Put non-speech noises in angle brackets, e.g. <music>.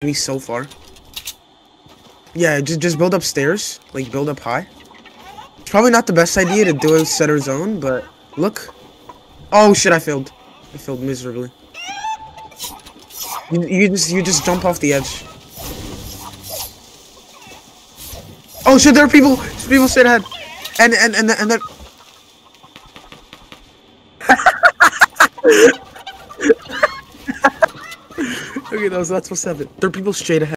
me so far. Yeah, just just build upstairs, like build up high. It's probably not the best idea to do a setter zone, but look. Oh shit! I failed. I failed miserably. You, you just you just jump off the edge. Oh shit! There are people. People straight ahead, and and and and then. <laughs> okay, that was that's what's seven. There are people straight ahead.